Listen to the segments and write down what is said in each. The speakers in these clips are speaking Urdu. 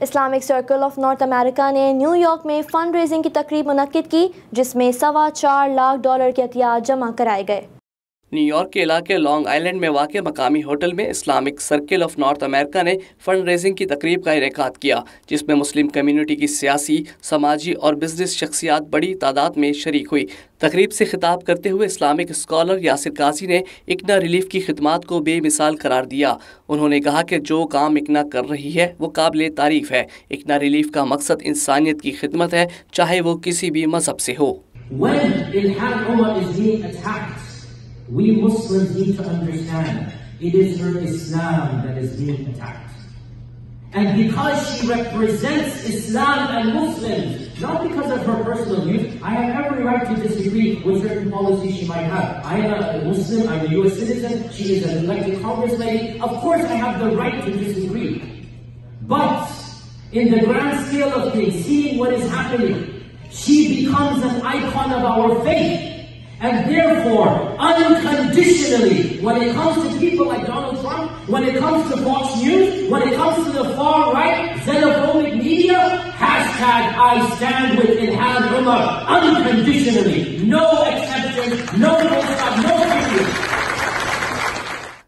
Islamic circle of North America نے نیو یارک میں فنڈ ریزنگ کی تقریب منعقد کی، جس میں سوا چار لاکھ ڈالر کے احتیاط جمع کرائے گئے۔ نیو یارک کے علاقے لانگ آئلینڈ میں واقع مقامی ہوٹل میں Islamic circle of North America نے فنڈ ریزنگ کی تقریب کا انعقاد کیا، جس میں مسلم کمیونٹی کی سیاسی، سماجی اور بزنس شخصیات بڑی تعداد میں شریک ہوئی۔ تقریب سے خطاب کرتے ہوئے اسلامک اسکالر یاسر قاضی نے اکنا ریلیف کی خدمات کو بے مثال قرار دیا۔ انہوں نے کہا کہ جو کام اکنا کر رہی ہے وہ قابل تعریف ہے۔ اکنا ریلیف کا مقصد انسانیت کی خدمت ہے، چاہے وہ کسی بھی مذہب سے ہو۔ We Muslims need to understand it is her Islam that is being attacked. And because she represents Islam and Muslims, not because of her personal views, I have every right to disagree with certain policies she might have. I am a Muslim, I'm a US citizen, she is an elected Congress lady. Of course I have the right to disagree. But in the grand scale of things, seeing what is happening, she becomes an icon of our faith. And therefore, unconditionally, when it comes to people like Donald Trump, when it comes to Fox News, when it comes to the far right, xenophobic media, hashtag I stand with Ilhan Umar, unconditionally. No exception, no period.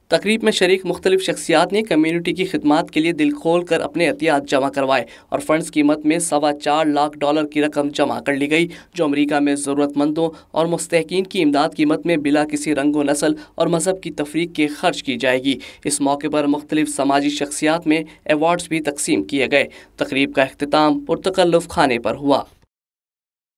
تقریب میں شریک مختلف شخصیات نے کمیونٹی کی خدمات کے لیے دل کھول کر اپنے احتیاط جمع کروائے اور فنڈز قیمت میں سوا چار لاکھ ڈالر کی رقم جمع کر لی گئی، جو امریکہ میں ضرورت مندوں اور مستحقین کی امداد قیمت میں بلا کسی رنگ و نسل اور مذہب کی تفریق کے خرچ کی جائے گی۔ اس موقع پر مختلف سماجی شخصیات میں ایوارڈز بھی تقسیم کیے گئے۔ تقریب کا اختتام پرتکلف کھانے پر ہوا۔